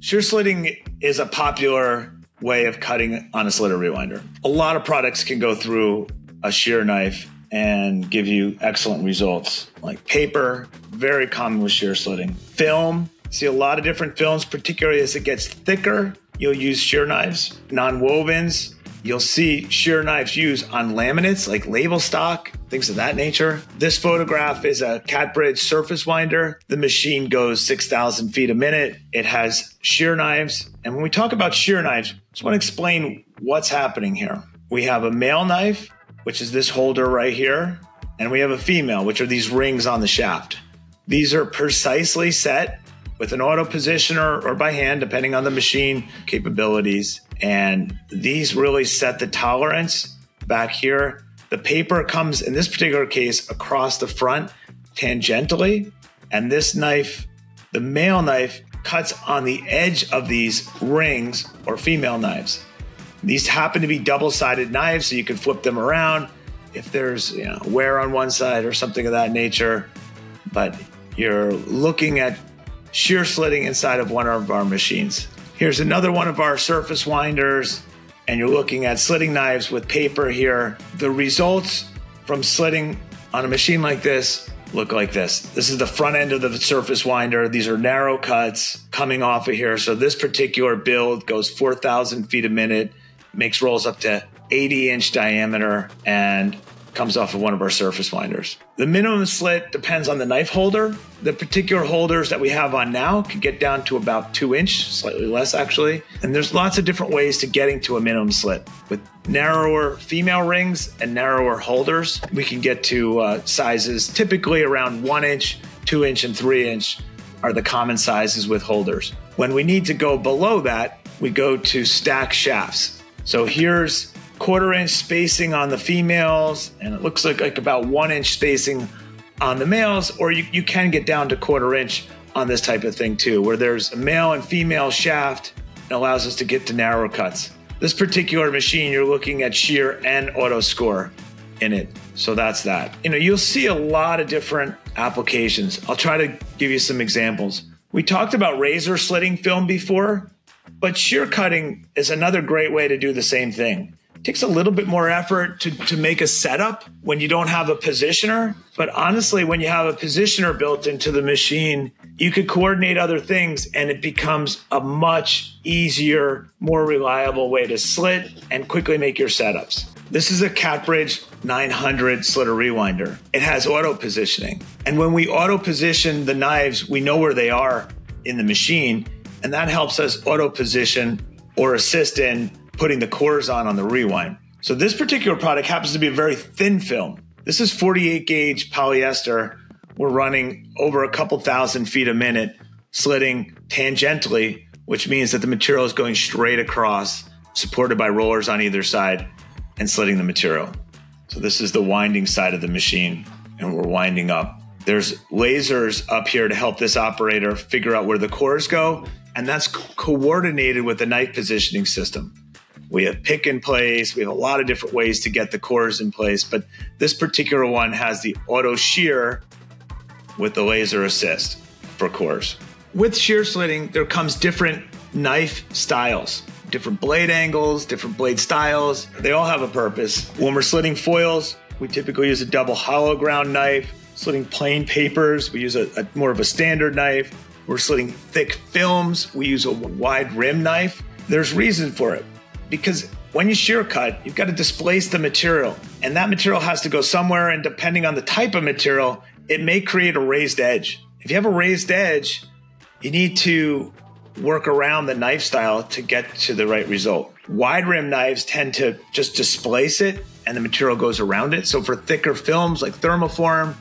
Shear slitting is a popular way of cutting on a slitter rewinder. A lot of products can go through a shear knife and give you excellent results, like paper, very common with shear slitting. Film, see a lot of different films, particularly as it gets thicker. You'll use shear knives, non-wovens, You'll see shear knives used on laminates like label stock, things of that nature. This photograph is a Catbridge surface winder. The machine goes 6,000 feet a minute. It has shear knives. And when we talk about shear knives, I just want to explain what's happening here. We have a male knife, which is this holder right here, and we have a female, which are these rings on the shaft. These are precisely set with an auto positioner or by hand, depending on the machine capabilities. And these really set the tolerance back here. The paper comes in this particular case across the front tangentially. And this knife, the male knife, cuts on the edge of these rings or female knives. These happen to be double sided knives, so you can flip them around if there's you know, wear on one side or something of that nature. But you're looking at shear slitting inside of one of our machines. Here's another one of our surface winders, and you're looking at slitting knives with paper here. The results from slitting on a machine like this look like this. This is the front end of the surface winder. These are narrow cuts coming off of here. So this particular build goes 4,000 feet a minute, makes rolls up to 80 inch diameter, and comes off of one of our surface winders. The minimum slit depends on the knife holder. The particular holders that we have on now can get down to about two inch, slightly less actually. And there's lots of different ways to getting to a minimum slit. With narrower female rings and narrower holders, we can get to uh, sizes typically around one inch, two inch, and three inch are the common sizes with holders. When we need to go below that, we go to stack shafts. So here's quarter inch spacing on the females, and it looks like, like about one inch spacing on the males, or you, you can get down to quarter inch on this type of thing too, where there's a male and female shaft and allows us to get to narrow cuts. This particular machine, you're looking at shear and auto score in it. So that's that. You know, you'll see a lot of different applications. I'll try to give you some examples. We talked about razor slitting film before, but shear cutting is another great way to do the same thing takes a little bit more effort to, to make a setup when you don't have a positioner. But honestly, when you have a positioner built into the machine, you could coordinate other things and it becomes a much easier, more reliable way to slit and quickly make your setups. This is a Catbridge 900 slitter rewinder. It has auto positioning. And when we auto position the knives, we know where they are in the machine. And that helps us auto position or assist in putting the cores on on the rewind. So this particular product happens to be a very thin film. This is 48 gauge polyester. We're running over a couple thousand feet a minute, slitting tangentially, which means that the material is going straight across, supported by rollers on either side, and slitting the material. So this is the winding side of the machine, and we're winding up. There's lasers up here to help this operator figure out where the cores go, and that's coordinated with the knife positioning system. We have pick in place. We have a lot of different ways to get the cores in place, but this particular one has the auto shear with the laser assist for cores. With shear slitting, there comes different knife styles, different blade angles, different blade styles. They all have a purpose. When we're slitting foils, we typically use a double hollow ground knife. Slitting plain papers, we use a, a more of a standard knife. We're slitting thick films, we use a wide rim knife. There's reason for it because when you shear cut, you've got to displace the material, and that material has to go somewhere. And depending on the type of material, it may create a raised edge. If you have a raised edge, you need to work around the knife style to get to the right result. Wide rim knives tend to just displace it and the material goes around it. So for thicker films like thermoform,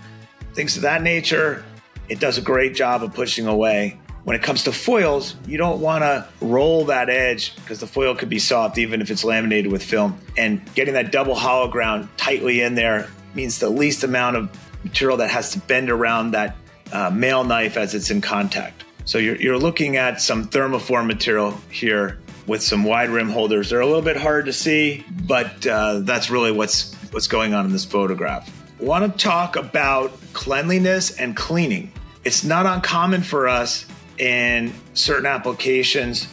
things of that nature, it does a great job of pushing away when it comes to foils, you don't want to roll that edge because the foil could be soft even if it's laminated with film. And getting that double hollow ground tightly in there means the least amount of material that has to bend around that uh, male knife as it's in contact. So you're, you're looking at some thermoform material here with some wide rim holders. They're a little bit hard to see, but uh, that's really what's what's going on in this photograph. Want to talk about cleanliness and cleaning. It's not uncommon for us in certain applications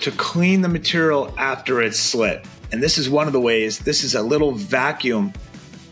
to clean the material after it's slit. And this is one of the ways. This is a little vacuum.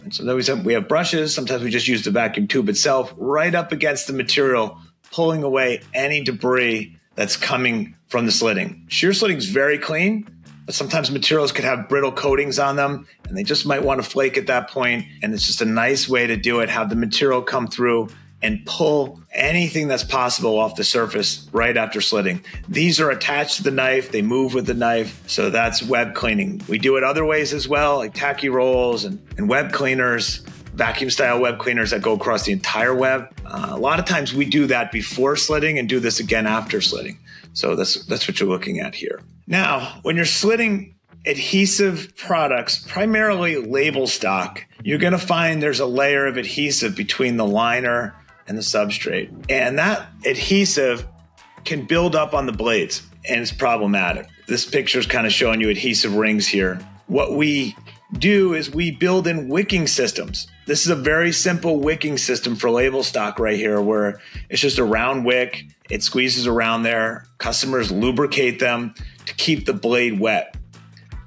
And so we have, we have brushes. Sometimes we just use the vacuum tube itself right up against the material, pulling away any debris that's coming from the slitting. Shear slitting is very clean, but sometimes materials could have brittle coatings on them and they just might want to flake at that point. And it's just a nice way to do it, have the material come through and pull anything that's possible off the surface right after slitting. These are attached to the knife, they move with the knife. So that's web cleaning. We do it other ways as well, like tacky rolls and, and web cleaners, vacuum style web cleaners that go across the entire web. Uh, a lot of times we do that before slitting and do this again after slitting. So that's, that's what you're looking at here. Now, when you're slitting adhesive products, primarily label stock, you're going to find there's a layer of adhesive between the liner and the substrate. And that adhesive can build up on the blades and it's problematic. This picture is kind of showing you adhesive rings here. What we do is we build in wicking systems. This is a very simple wicking system for label stock right here, where it's just a round wick. It squeezes around there. Customers lubricate them to keep the blade wet.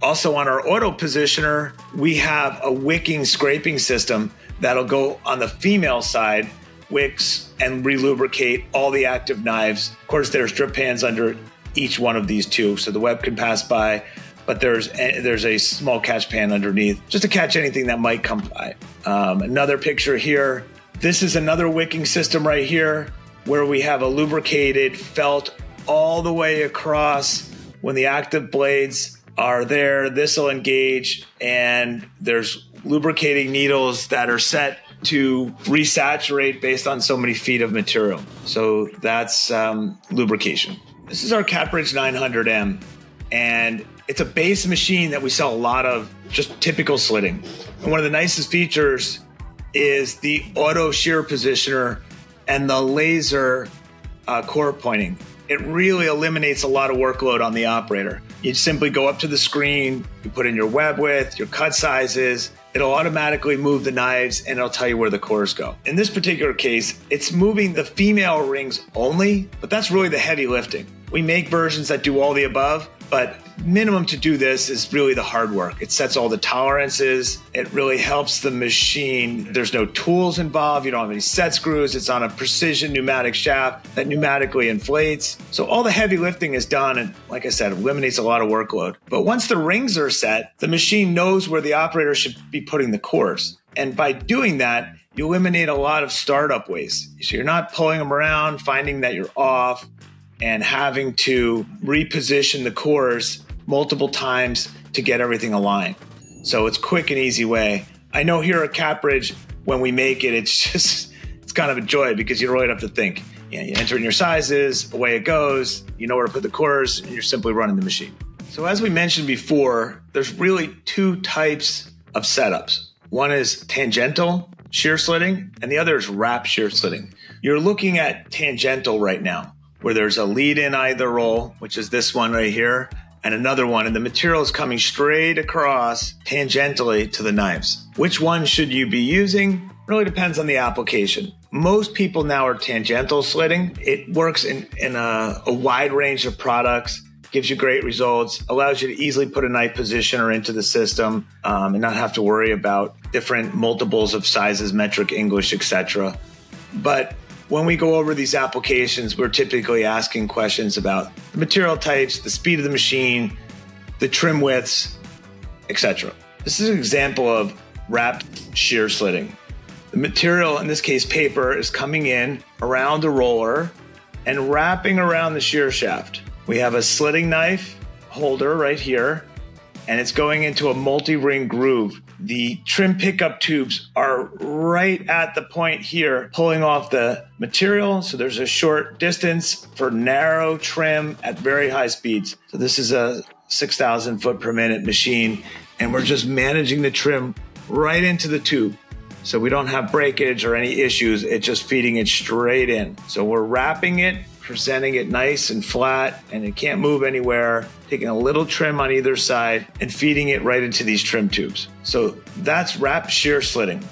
Also, on our auto positioner, we have a wicking scraping system that'll go on the female side wicks and relubricate all the active knives. Of course, there's drip pans under each one of these two, so the web can pass by. But there's a, there's a small catch pan underneath just to catch anything that might come by. Um, another picture here. This is another wicking system right here where we have a lubricated felt all the way across. When the active blades are there, this will engage, and there's lubricating needles that are set to resaturate based on so many feet of material. So that's um, lubrication. This is our Catbridge 900M, and it's a base machine that we sell a lot of, just typical slitting. And one of the nicest features is the auto shear positioner and the laser uh, core pointing. It really eliminates a lot of workload on the operator. You simply go up to the screen, you put in your web width, your cut sizes, it'll automatically move the knives and it'll tell you where the cores go. In this particular case, it's moving the female rings only, but that's really the heavy lifting. We make versions that do all the above, but minimum to do this is really the hard work. It sets all the tolerances. It really helps the machine. There's no tools involved. You don't have any set screws. It's on a precision pneumatic shaft that pneumatically inflates. So all the heavy lifting is done. And like I said, eliminates a lot of workload. But once the rings are set, the machine knows where the operator should be putting the cores. And by doing that, you eliminate a lot of startup waste. So you're not pulling them around, finding that you're off, and having to reposition the cores multiple times to get everything aligned. So it's quick and easy way. I know here at Catbridge, when we make it, it's just it's kind of a joy because you don't really have to think. You, know, you enter in your sizes, away it goes. You know where to put the cores, and you're simply running the machine. So as we mentioned before, there's really two types of setups. One is tangential shear slitting, and the other is wrap shear slitting. You're looking at tangential right now where there's a lead in either roll, which is this one right here, and another one, and the material is coming straight across tangentially to the knives. Which one should you be using? Really depends on the application. Most people now are tangential slitting. It works in, in a, a wide range of products gives you great results, allows you to easily put a knife positioner into the system um, and not have to worry about different multiples of sizes, metric, English, etc. But when we go over these applications, we're typically asking questions about the material types, the speed of the machine, the trim widths, etc. This is an example of wrapped shear slitting. The material, in this case paper, is coming in around the roller and wrapping around the shear shaft. We have a slitting knife holder right here, and it's going into a multi-ring groove the trim pickup tubes are right at the point here, pulling off the material. So there's a short distance for narrow trim at very high speeds. So this is a 6,000 foot per minute machine, and we're just managing the trim right into the tube. So we don't have breakage or any issues. It's just feeding it straight in. So we're wrapping it presenting it nice and flat and it can't move anywhere, taking a little trim on either side and feeding it right into these trim tubes. So that's wrap shear slitting.